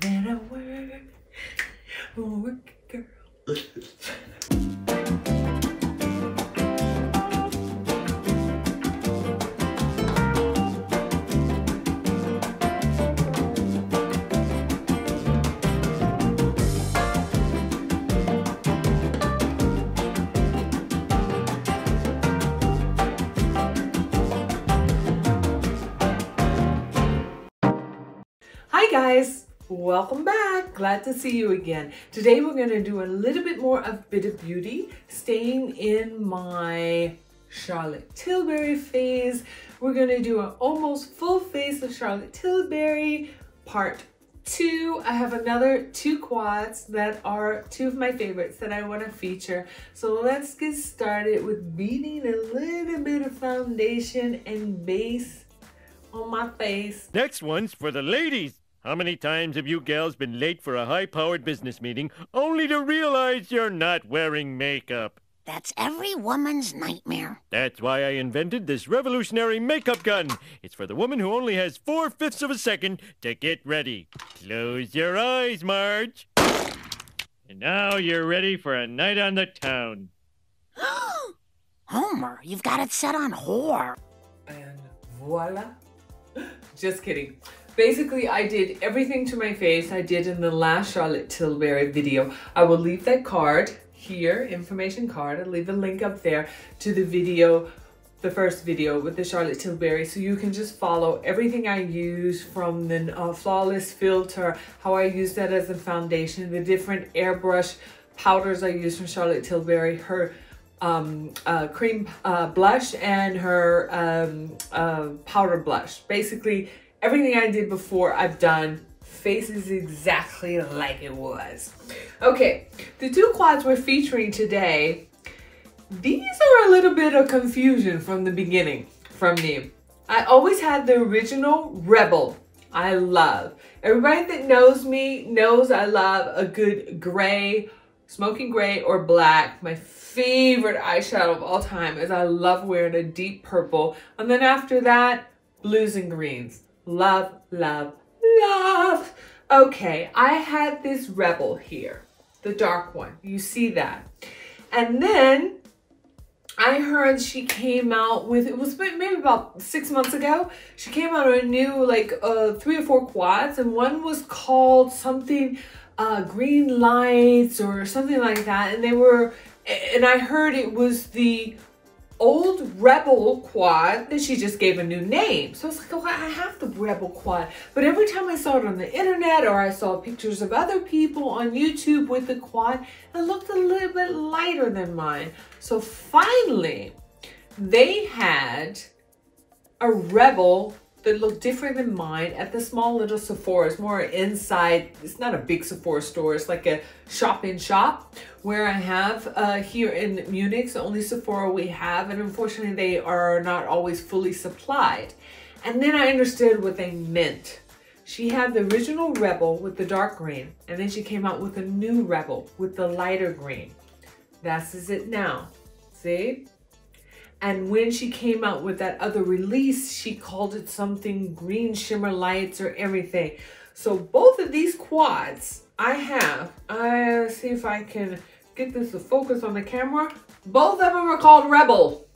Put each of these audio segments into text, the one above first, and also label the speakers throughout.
Speaker 1: that I welcome back. Glad to see you again. Today we're going to do a little bit more of Bit of Beauty, staying in my Charlotte Tilbury phase. We're going to do an almost full face of Charlotte Tilbury, part two. I have another two quads that are two of my favorites that I want to feature. So let's get started with beating a little bit of foundation and base on my face.
Speaker 2: Next one's for the ladies. How many times have you gals been late for a high powered business meeting only to realize you're not wearing makeup?
Speaker 3: That's every woman's nightmare.
Speaker 2: That's why I invented this revolutionary makeup gun. It's for the woman who only has four fifths of a second to get ready. Close your eyes, Marge. And now you're ready for a night on the town.
Speaker 3: Homer, you've got it set on whore.
Speaker 1: And voila. Just kidding. Basically, I did everything to my face I did in the last Charlotte Tilbury video. I will leave that card here, information card. I'll leave a link up there to the video, the first video with the Charlotte Tilbury. So you can just follow everything I use from the uh, Flawless filter, how I use that as a foundation, the different airbrush powders I use from Charlotte Tilbury, her um, uh, cream uh, blush and her um, uh, powder blush. Basically, everything I did before I've done. Face is exactly like it was. Okay, the two quads we're featuring today, these are a little bit of confusion from the beginning from me. I always had the original Rebel. I love. Everybody that knows me knows I love a good gray, smoking gray or black. My favorite eyeshadow of all time is I love wearing a deep purple. And then after that, blues and greens. Love, love, love. Okay, I had this Rebel here, the dark one. You see that. And then I heard she came out with, it was maybe about six months ago, she came out with a new like uh, three or four quads and one was called something uh, Green Lights or something like that. And they were, and I heard it was the old Rebel quad that she just gave a new name. So I was like, oh, I have the Rebel quad. But every time I saw it on the internet or I saw pictures of other people on YouTube with the quad, it looked a little bit lighter than mine. So finally, they had a Rebel that looked different than mine at the small little Sephora. It's more inside, it's not a big Sephora store, it's like a shop in shop where I have uh, here in Munich, the only Sephora we have, and unfortunately they are not always fully supplied. And then I understood what they meant. She had the original Rebel with the dark green, and then she came out with a new Rebel with the lighter green. That's is it now. See? And when she came out with that other release, she called it something green shimmer lights or everything. So both of these quads I have, I see if I can get this to focus on the camera. Both of them are called Rebel.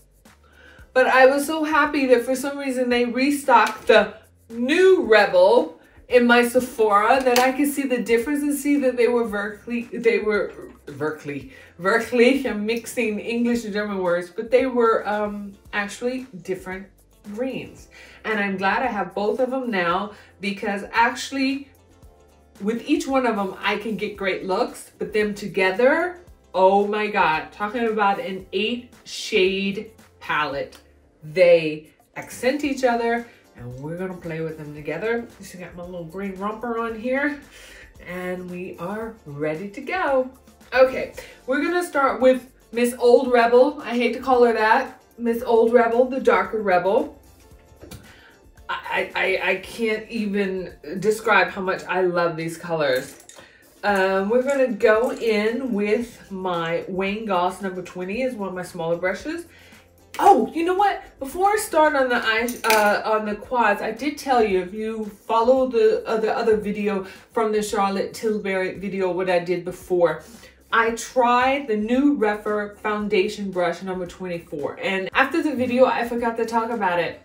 Speaker 1: But I was so happy that for some reason they restocked the new Rebel in my Sephora that I could see the difference and see that they were vertically, they were vertically, vertically, I'm mixing English and German words, but they were um, actually different greens. And I'm glad I have both of them now because actually with each one of them, I can get great looks, but them together, oh my God, talking about an eight shade palette. They accent each other and we're gonna play with them together. Just got my little green romper on here and we are ready to go. Okay, we're gonna start with Miss Old Rebel. I hate to call her that. Miss Old Rebel, the darker Rebel. I, I, I can't even describe how much I love these colors. Um, we're gonna go in with my Wayne Goss number 20 is one of my smaller brushes. Oh, you know what? Before I start on the uh, on the quads, I did tell you if you follow the uh, the other video from the Charlotte Tilbury video, what I did before, I tried the new Rephr foundation brush number 24. And after the video, I forgot to talk about it.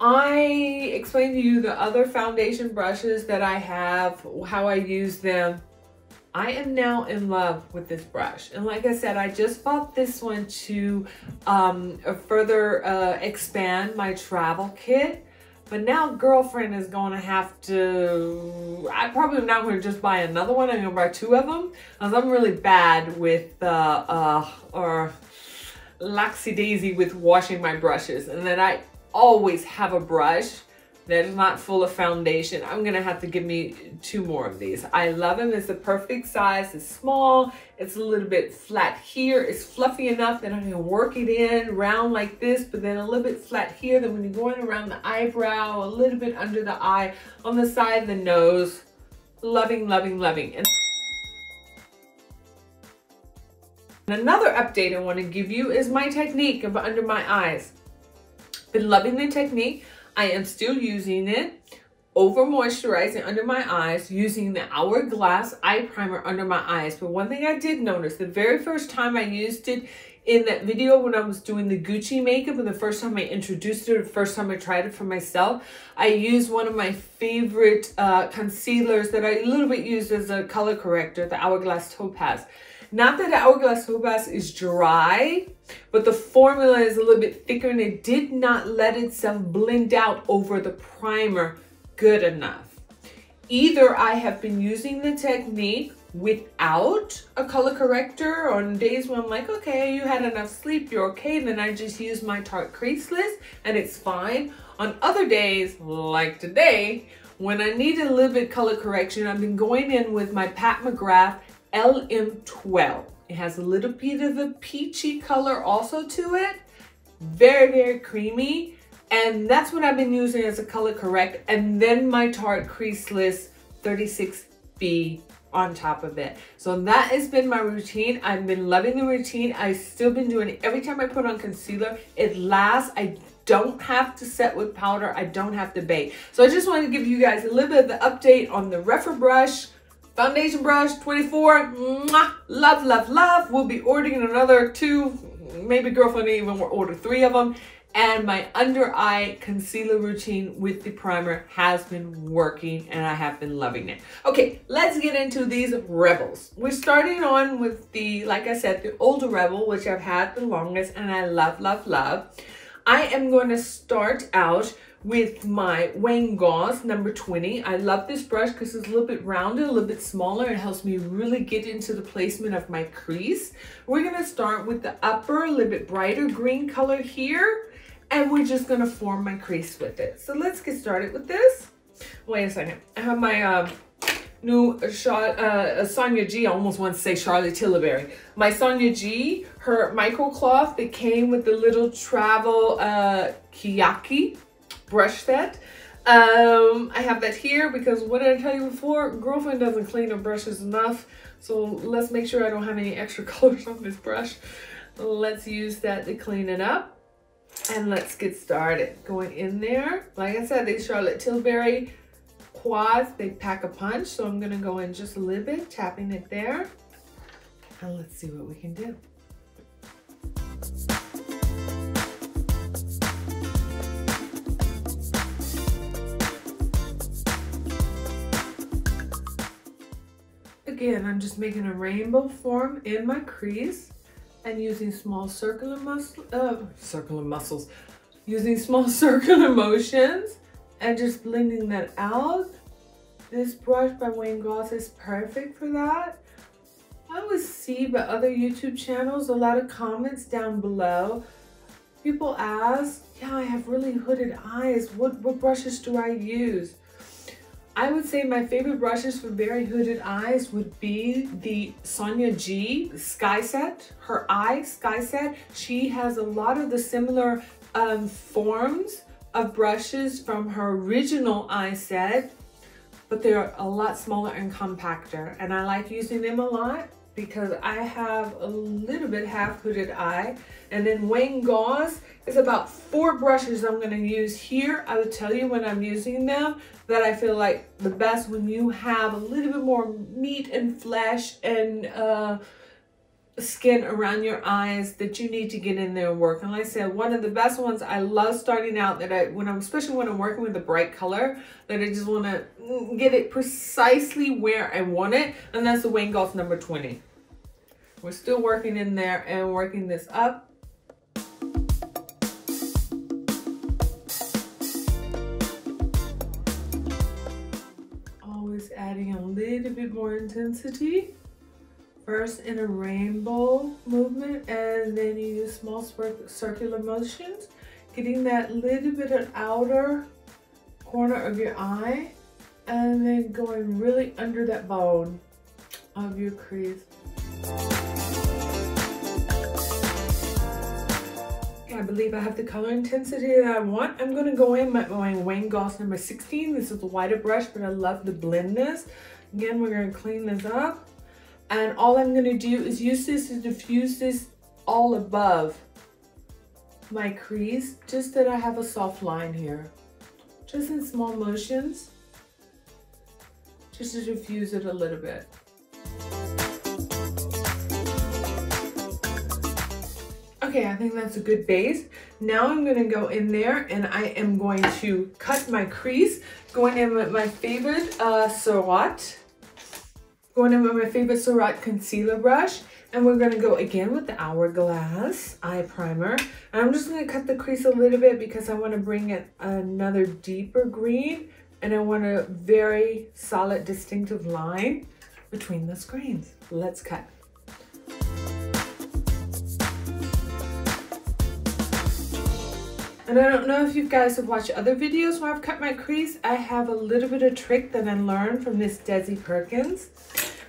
Speaker 1: I explained to you the other foundation brushes that I have, how I use them. I am now in love with this brush. And like I said, I just bought this one to um, further uh, expand my travel kit. But now girlfriend is going to have to, I probably am not going to just buy another one. I'm going to buy two of them. Because I'm really bad with, uh, uh, or laxy daisy with washing my brushes. And then I always have a brush that is not full of foundation. I'm gonna have to give me two more of these. I love them, it's the perfect size, it's small, it's a little bit flat here, it's fluffy enough that I can work it in round like this, but then a little bit flat here, then when you're going around the eyebrow, a little bit under the eye, on the side of the nose, loving, loving, loving. And another update I wanna give you is my technique of under my eyes. Been loving the technique. I am still using it over moisturizing under my eyes using the Hourglass eye primer under my eyes. But one thing I did notice, the very first time I used it in that video when I was doing the Gucci makeup and the first time I introduced it, the first time I tried it for myself, I used one of my favorite uh, concealers that I a little bit used as a color corrector, the Hourglass Topaz. Not that the Hourglass Topaz is dry, but the formula is a little bit thicker and it did not let itself blend out over the primer good enough. Either I have been using the technique without a color corrector on days when I'm like, okay, you had enough sleep, you're okay, and then I just use my Tarte Creaseless and it's fine. On other days, like today, when I need a little bit color correction, I've been going in with my Pat McGrath LM12. It has a little bit of a peachy color also to it. Very, very creamy. And that's what I've been using as a color correct. And then my Tarte Creaseless 36B on top of it. So that has been my routine. I've been loving the routine. I've still been doing it. Every time I put on concealer, it lasts. I don't have to set with powder. I don't have to bake. So I just wanted to give you guys a little bit of the update on the Rephr brush, Foundation brush 24. Mwah, love, love, love. We'll be ordering another two. Maybe girlfriend even will order three of them. And my under eye concealer routine with the primer has been working and I have been loving it. Okay, let's get into these Rebels. We're starting on with the, like I said, the older Rebel, which I've had the longest and I love, love, love. I am going to start out with my Wayne Goss number 20. I love this brush because it's a little bit rounded, a little bit smaller. It helps me really get into the placement of my crease. We're going to start with the upper, a little bit brighter green color here. And we're just going to form my crease with it. So let's get started with this. Wait a second. I have my uh, new shot, uh, Sonia G. I almost want to say Charlotte Tilbury. My Sonia G, her micro cloth that came with the little travel uh, Kiyaki brush set. Um, I have that here because what did I tell you before? Girlfriend doesn't clean her brushes enough. So let's make sure I don't have any extra colors on this brush. Let's use that to clean it up. And let's get started. Going in there, like I said, these Charlotte Tilbury quads, they pack a punch. So I'm gonna go in just a little bit, tapping it there. And let's see what we can do. Again, I'm just making a rainbow form in my crease and using small circular muscle, uh, circular muscles, using small circular motions and just blending that out. This brush by Wayne Goss is perfect for that. I would see by other YouTube channels a lot of comments down below. People ask, yeah, I have really hooded eyes. What, what brushes do I use? I would say my favorite brushes for very hooded eyes would be the Sonia G Sky Set, her eye Sky Set. She has a lot of the similar um, forms of brushes from her original eye set, but they're a lot smaller and compactor. And I like using them a lot because I have a little bit half hooded eye. And then Wayne Goss is about four brushes I'm gonna use here. I will tell you when I'm using them that I feel like the best when you have a little bit more meat and flesh and uh, skin around your eyes that you need to get in there and work. And like I said, one of the best ones I love starting out that I, when I'm, especially when I'm working with a bright color, that I just want to get it precisely where I want it. And that's the Wayne Goss number 20. We're still working in there and working this up. Always adding a little bit more intensity. First in a rainbow movement and then you use small circular motions. Getting that little bit of outer corner of your eye and then going really under that bone of your crease. I believe I have the color intensity that I want. I'm gonna go in my Wayne Goss number 16. This is a wider brush, but I love the blendness. Again, we're gonna clean this up. And all I'm gonna do is use this to diffuse this all above my crease, just that I have a soft line here. Just in small motions, just to diffuse it a little bit. Okay, I think that's a good base. Now I'm gonna go in there and I am going to cut my crease, going in with my favorite uh, Surratt, going in with my favorite Surratt concealer brush. And we're gonna go again with the Hourglass eye primer. And I'm just gonna cut the crease a little bit because I wanna bring it another deeper green and I want a very solid distinctive line between the screens. Let's cut. And I don't know if you guys have watched other videos where I've cut my crease. I have a little bit of trick that I learned from Miss Desi Perkins.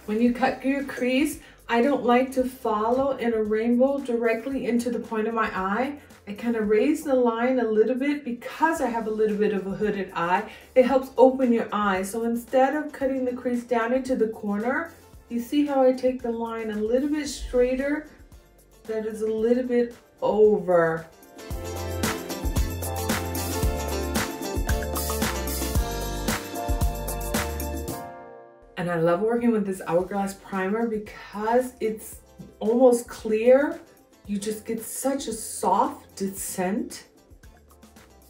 Speaker 1: When you cut your crease, I don't like to follow in a rainbow directly into the point of my eye. I kind of raise the line a little bit because I have a little bit of a hooded eye. It helps open your eye. So instead of cutting the crease down into the corner, you see how I take the line a little bit straighter? That is a little bit over And I love working with this Hourglass primer because it's almost clear. You just get such a soft descent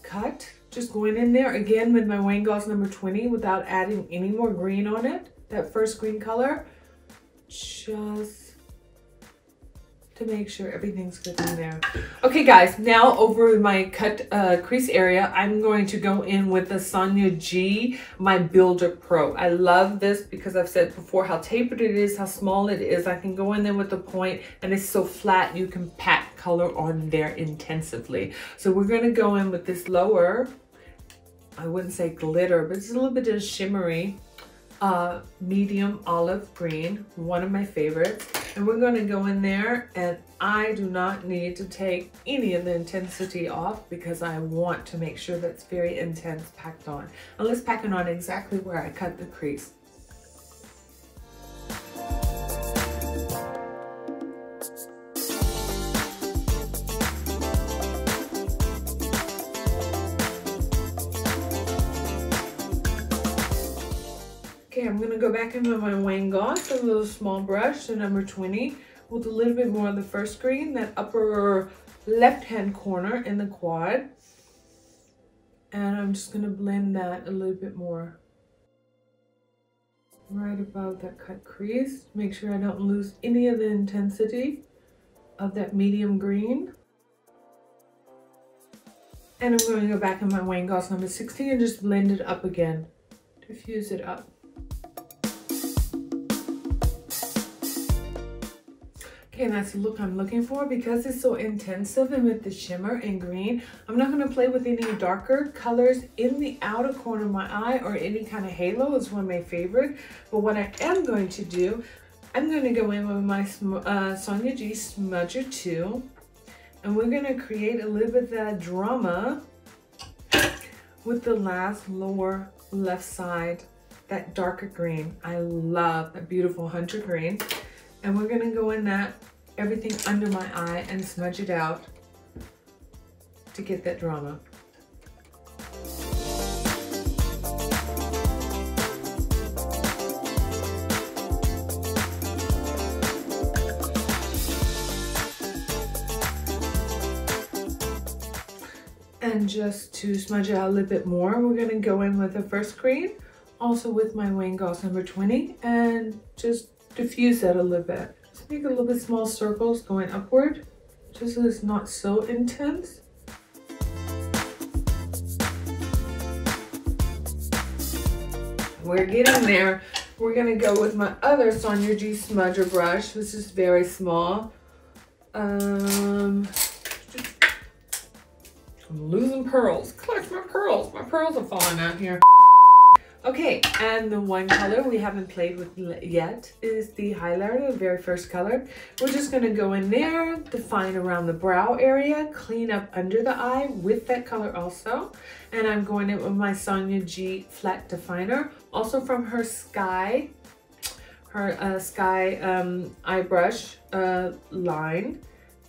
Speaker 1: cut. Just going in there again with my Wayne Goss number 20 without adding any more green on it. That first green color. Just to make sure everything's good in there. Okay guys, now over my cut uh, crease area, I'm going to go in with the Sonia G, my Builder Pro. I love this because I've said before how tapered it is, how small it is. I can go in there with the point and it's so flat you can pack color on there intensively. So we're gonna go in with this lower, I wouldn't say glitter, but it's a little bit of shimmery uh, medium olive green, one of my favorites. And we're going to go in there and I do not need to take any of the intensity off because I want to make sure that's very intense packed on. And let's pack it on exactly where I cut the crease. I'm gonna go back in with my Wayne Goss, a little small brush, the number 20, with a little bit more of the first green, that upper left-hand corner in the quad. And I'm just gonna blend that a little bit more. Right above that cut crease. Make sure I don't lose any of the intensity of that medium green. And I'm going to go back in my Wayne Goss number 16 and just blend it up again. Diffuse it up. And that's the look I'm looking for because it's so intensive and with the shimmer and green. I'm not going to play with any darker colors in the outer corner of my eye or any kind of halo is one of my favorite. But what I am going to do, I'm going to go in with my uh, Sonia G Smudger 2 and we're going to create a little bit of that drama with the last lower left side, that darker green. I love that beautiful hunter green. And we're gonna go in that, everything under my eye and smudge it out to get that drama. And just to smudge it out a little bit more, we're gonna go in with the first green, also with my Wayne Goss number 20, and just diffuse that a little bit. Make a little bit small circles going upward, just so it's not so intense. We're getting there. We're gonna go with my other Sonia G smudger brush. This is very small. Um, I'm losing pearls. Clutch my pearls. My pearls are falling out here. Okay, and the one color we haven't played with yet is the highlighter, the very first color. We're just gonna go in there, define around the brow area, clean up under the eye with that color also. And I'm going in with my Sonia G flat definer, also from her Sky, her uh, Sky um, eye brush uh, line.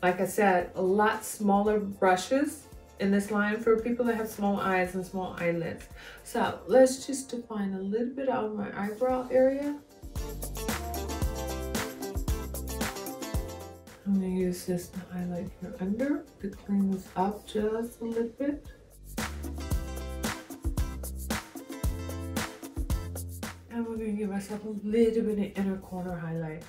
Speaker 1: Like I said, a lot smaller brushes in this line for people that have small eyes and small eyelids. So let's just define a little bit on my eyebrow area. I'm gonna use this to highlight here under to clean this up just a little bit. And we're gonna give myself a little bit of inner corner highlight.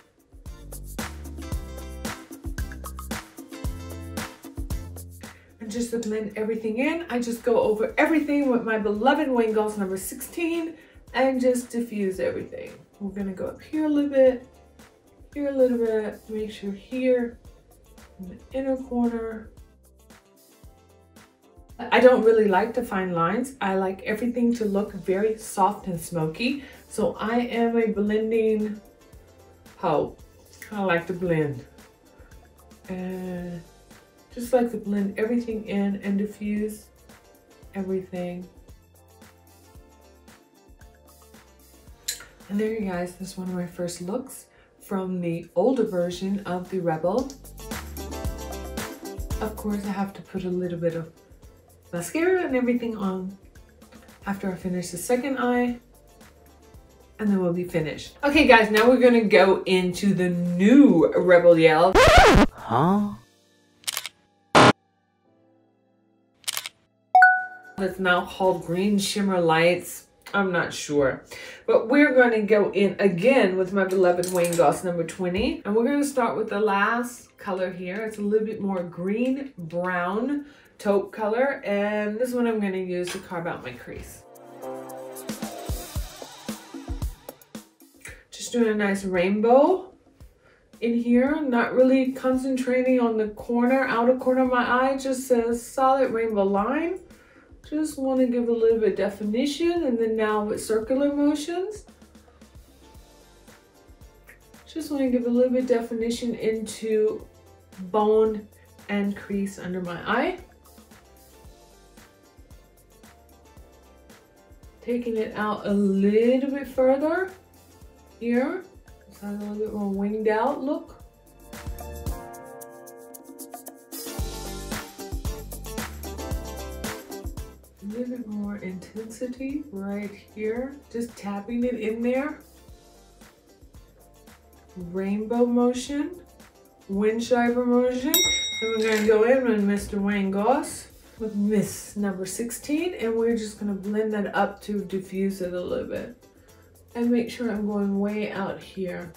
Speaker 1: Just to blend everything in, I just go over everything with my beloved Goss number 16 and just diffuse everything. We're gonna go up here a little bit, here a little bit, make sure here, in the inner corner. I don't really like to lines. I like everything to look very soft and smoky. So I am a blending hoe. I like to blend. And just like to blend everything in and diffuse everything. And there you guys, this is one of my first looks from the older version of the Rebel. Of course, I have to put a little bit of mascara and everything on after I finish the second eye and then we'll be finished. Okay guys, now we're gonna go into the new Rebel Yell.
Speaker 3: Huh?
Speaker 1: It's now called Green Shimmer Lights. I'm not sure. But we're going to go in again with my beloved Wayne Goss number 20. And we're going to start with the last color here. It's a little bit more green brown taupe color. And this one I'm going to use to carve out my crease. Just doing a nice rainbow in here. Not really concentrating on the corner, outer corner of my eye. Just a solid rainbow line. Just want to give a little bit definition and then now with circular motions. Just want to give a little bit definition into bone and crease under my eye. Taking it out a little bit further here. So a little bit more winged out look. More intensity right here. Just tapping it in there. Rainbow motion, windshiver motion. Then we're gonna go in with Mr. Wayne Goss with Miss number 16 and we're just gonna blend that up to diffuse it a little bit. And make sure I'm going way out here.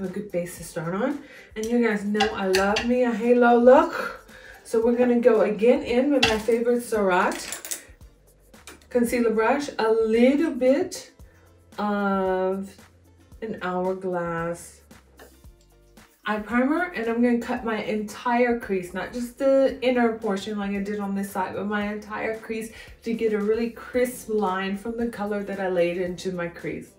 Speaker 1: Have a good base to start on. And you guys know I love me a halo look. So we're gonna go again in with my favorite Surratt concealer brush, a little bit of an hourglass eye primer and I'm to cut my entire crease, not just the inner portion like I did on this side, but my entire crease to get a really crisp line from the color that I laid into my crease.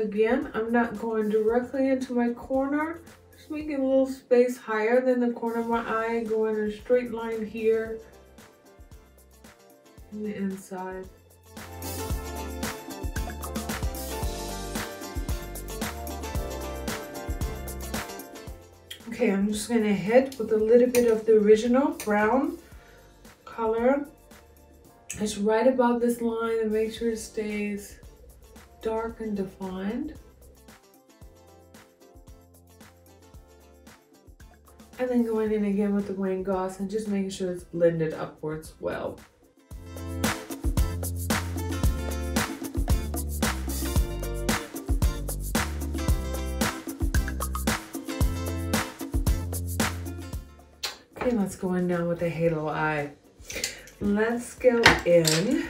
Speaker 1: Again, I'm not going directly into my corner. Just making a little space higher than the corner of my eye, going a straight line here the inside. Okay, I'm just gonna hit with a little bit of the original brown color. It's right above this line and make sure it stays dark and defined. And then going in again with the Wayne Goss and just making sure it's blended upwards well. Okay, let's go in now with the halo eye. Let's go in.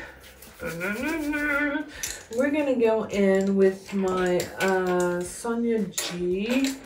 Speaker 1: We're gonna go in with my uh, Sonia G.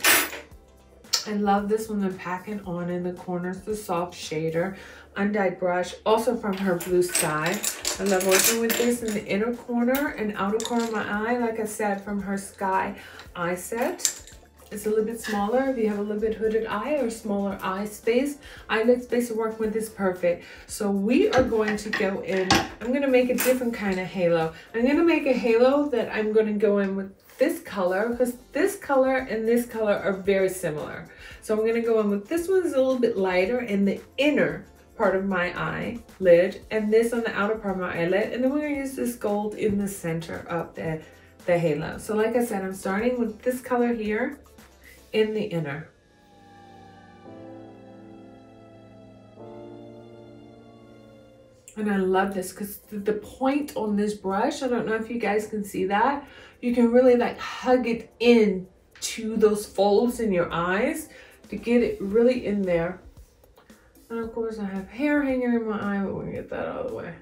Speaker 1: I love this one, the pack it on in the corners, the soft shader, undyed brush, also from her Blue Sky. I love working with this in the inner corner and outer corner of my eye, like I said, from her Sky eye set. It's a little bit smaller if you have a little bit hooded eye or smaller eye space. Eyelid space to work with is perfect. So we are going to go in, I'm gonna make a different kind of halo. I'm gonna make a halo that I'm gonna go in with this color because this color and this color are very similar. So I'm gonna go in with this one's a little bit lighter in the inner part of my eye lid and this on the outer part of my eyelid. And then we're gonna use this gold in the center of the, the halo. So like I said, I'm starting with this color here in the inner. And I love this because the point on this brush, I don't know if you guys can see that, you can really like hug it in to those folds in your eyes to get it really in there. And of course I have hair hanging in my eye, but we're gonna get that out of the way.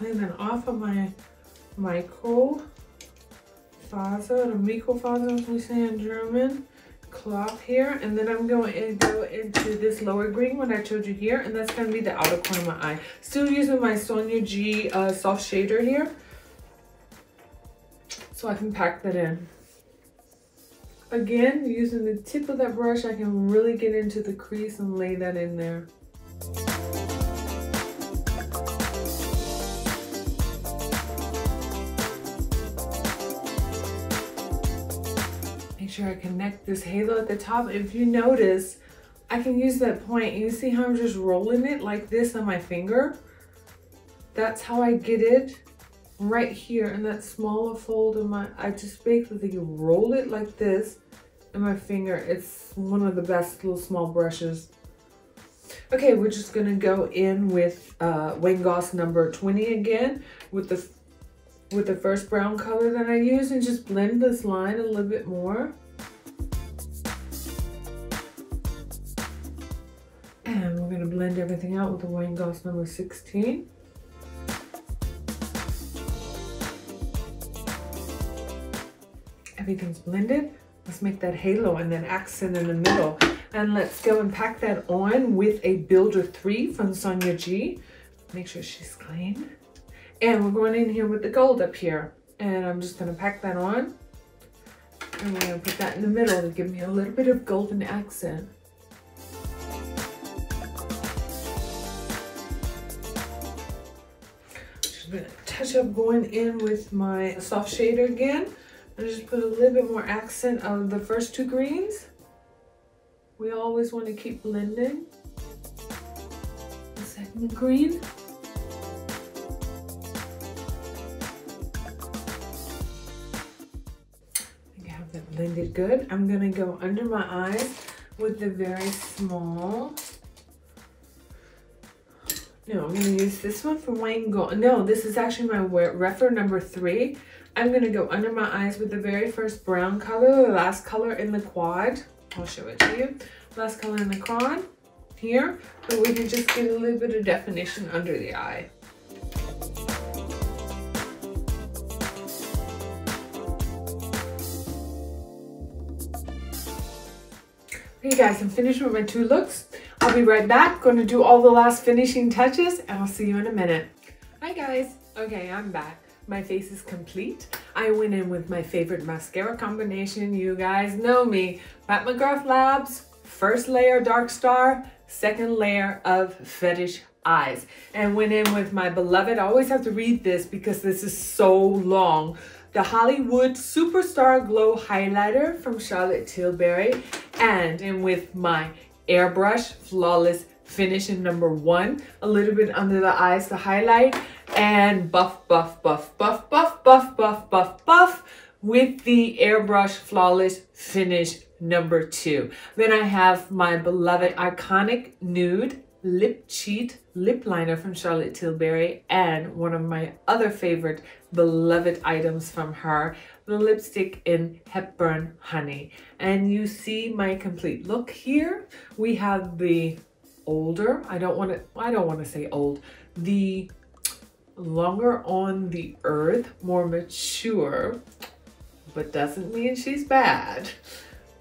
Speaker 1: We're gonna just clean that off of my micro faser, or Mikrofaser as we say in German, cloth here. And then I'm going to go into this lower green one I showed you here, and that's gonna be the outer corner of my eye. Still using my Sonia G uh, soft shader here, so I can pack that in. Again, using the tip of that brush, I can really get into the crease and lay that in there. Sure I connect this halo at the top. If you notice, I can use that point. You see how I'm just rolling it like this on my finger? That's how I get it right here in that smaller fold of my, I just basically roll it like this in my finger. It's one of the best little small brushes. Okay, we're just gonna go in with uh, Wayne Goss number 20 again with the with the first brown color that I use and just blend this line a little bit more. We're gonna blend everything out with the Wayne Goss number 16. Everything's blended. Let's make that halo and then accent in the middle. And let's go and pack that on with a Builder 3 from Sonia G. Make sure she's clean. And we're going in here with the gold up here. And I'm just gonna pack that on. And we're gonna put that in the middle to give me a little bit of golden accent. Touch up going in with my soft shader again. And just put a little bit more accent of the first two greens. We always want to keep blending. The second green. I have that blended good. I'm gonna go under my eyes with the very small. No, I'm gonna use this one from Wayne Gold. No, this is actually my Rephr number three. I'm gonna go under my eyes with the very first brown color, the last color in the quad. I'll show it to you. Last color in the quad here, but we can just get a little bit of definition under the eye. Okay guys, I'm finished with my two looks. Be right back. Going to do all the last finishing touches and I'll see you in a minute. Hi guys. Okay, I'm back. My face is complete. I went in with my favorite mascara combination. You guys know me. Pat McGrath Labs, first layer Dark Star, second layer of Fetish Eyes. And went in with my beloved, I always have to read this because this is so long the Hollywood Superstar Glow Highlighter from Charlotte Tilbury and in with my airbrush flawless finish in number one a little bit under the eyes to highlight and buff buff buff buff buff buff buff buff buff with the airbrush flawless finish number two. Then i have my beloved iconic nude lip cheat lip liner from charlotte tilbury and one of my other favorite beloved items from her the lipstick in Hepburn Honey. And you see my complete look here. We have the older, I don't want to, I don't want to say old, the longer on the earth, more mature, but doesn't mean she's bad.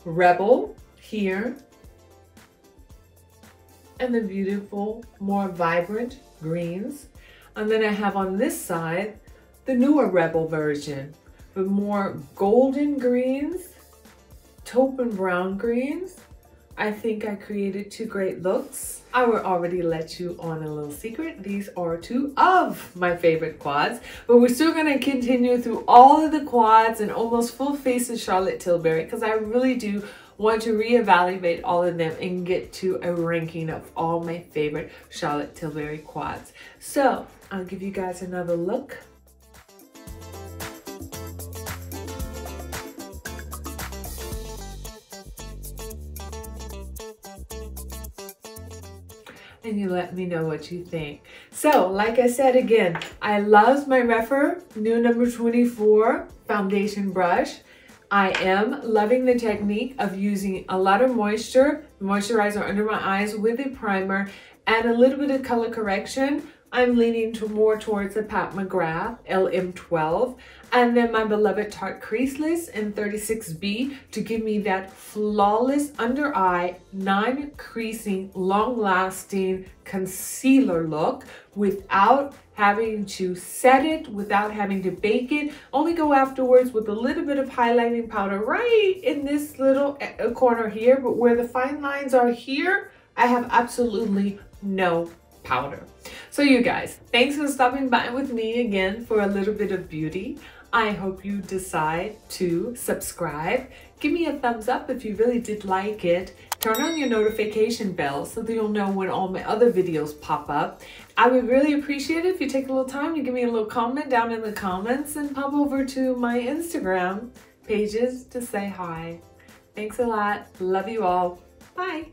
Speaker 1: Rebel here. And the beautiful, more vibrant greens. And then I have on this side, the newer Rebel version more golden greens, taupe and brown greens. I think I created two great looks. I will already let you on a little secret. These are two of my favorite quads, but we're still gonna continue through all of the quads and almost full face of Charlotte Tilbury because I really do want to reevaluate all of them and get to a ranking of all my favorite Charlotte Tilbury quads. So I'll give you guys another look. You let me know what you think. So, like I said again, I love my Rephr new number 24 foundation brush. I am loving the technique of using a lot of moisture, moisturizer under my eyes with a primer and a little bit of color correction. I'm leaning to more towards the Pat McGrath LM12 and then my beloved Tarte Creaseless in 36B to give me that flawless under eye, non-creasing, long-lasting concealer look without having to set it, without having to bake it. Only go afterwards with a little bit of highlighting powder right in this little eh, corner here, but where the fine lines are here, I have absolutely no powder. So you guys, thanks for stopping by with me again for a little bit of beauty. I hope you decide to subscribe. Give me a thumbs up if you really did like it. Turn on your notification bell so that you'll know when all my other videos pop up. I would really appreciate it if you take a little time to give me a little comment down in the comments and pop over to my Instagram pages to say hi. Thanks a lot. Love you all. Bye.